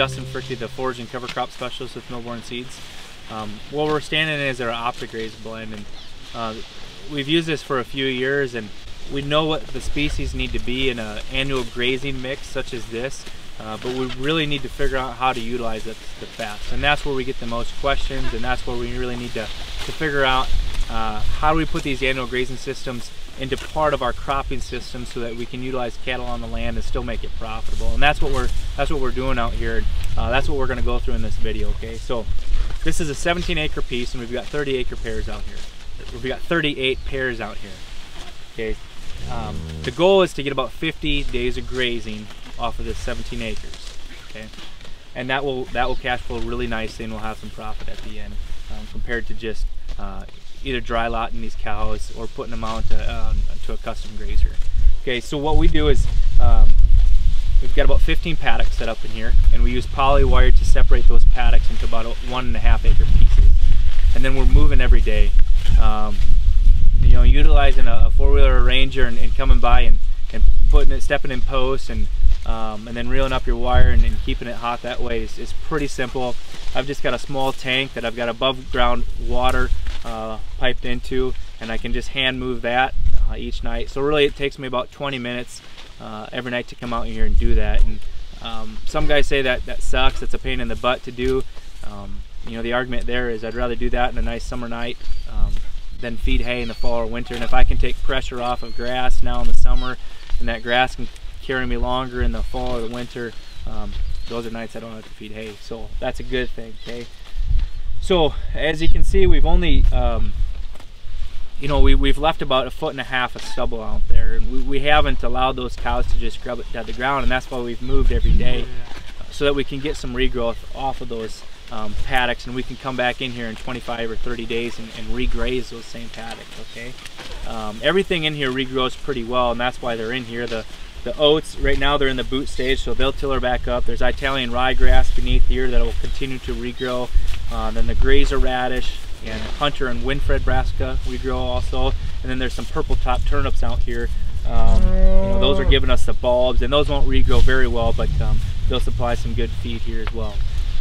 Justin Fruechte, the forage and cover crop specialist with Millborn Seeds. Um, what we're standing in is our OptiGraze blend, and uh, we've used this for a few years, and we know what the species need to be in an annual grazing mix such as this, uh, but we really need to figure out how to utilize it the best. And that's where we get the most questions, and that's where we really need to, to figure out uh, how do we put these annual grazing systems into part of our cropping system so that we can utilize cattle on the land and still make it profitable. And that's what we're that's what we're doing out here. Uh, that's what we're going to go through in this video. Okay, so this is a 17 acre piece, and we've got 30 acre pairs out here. We've got 38 pairs out here. Okay, um, the goal is to get about 50 days of grazing off of this 17 acres. Okay, and that will that will cash flow really nicely, and we'll have some profit at the end um, compared to just uh, either dry lotting these cows or putting them out to, um, to a custom grazer. Okay, so what we do is um, we've got about 15 paddocks set up in here, and we use poly wire to separate those paddocks into about one and a half acre pieces. And then we're moving every day. Um, you know, utilizing a, a four-wheeler Ranger and, and, coming by and, and putting it, stepping in posts and um, and then reeling up your wire and, and, keeping it hot that way is, is pretty simple. I've just got a small tank that I've got above ground water uh, piped into and I can just hand move that uh, each night. So really it takes me about 20 minutes uh, every night to come out here and do that. And um, some guys say that that sucks, it's a pain in the butt to do. Um, you know, the argument there is I'd rather do that in a nice summer night um, than feed hay in the fall or winter. And if I can take pressure off of grass now in the summer and that grass can carry me longer in the fall or the winter, um, those are nights I don't have to feed hay. So that's a good thing, okay? So as you can see, we've only, um, you know, we, we've left about a foot and a half of stubble out there. And we, we haven't allowed those cows to just grub it the ground, and that's why we've moved every day so that we can get some regrowth off of those um, paddocks and we can come back in here in 25 or 30 days and, and regraze those same paddocks, okay? Um, everything in here regrows pretty well, and that's why they're in here. The the oats, right now they're in the boot stage, so they'll tiller back up. There's Italian ryegrass beneath here that will continue to regrow. Uh, then the Graza radish and hunter and Winfred brassica regrow also. And then there's some purple top turnips out here. Um, you know, those are giving us the bulbs, and those won't regrow very well, but um, they'll supply some good feed here as well.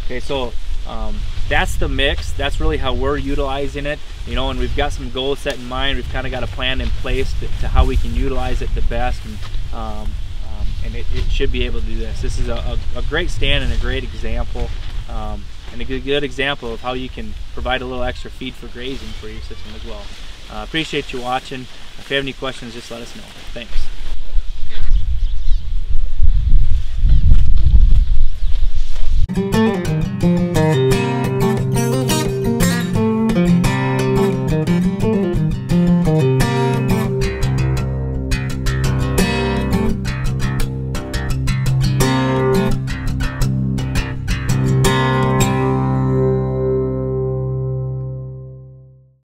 Okay, so um, that's the mix. That's really how we're utilizing it. You know, and we've got some goals set in mind. We've kind of got a plan in place to, to how we can utilize it the best. And um, um, and it, it, should be able to do this. This is a, a, a great stand and a great example, um, and a good, good, example of how you can provide a little extra feed for grazing for your system as well. Uh, appreciate you watching. If you have any questions, just let us know. Thanks.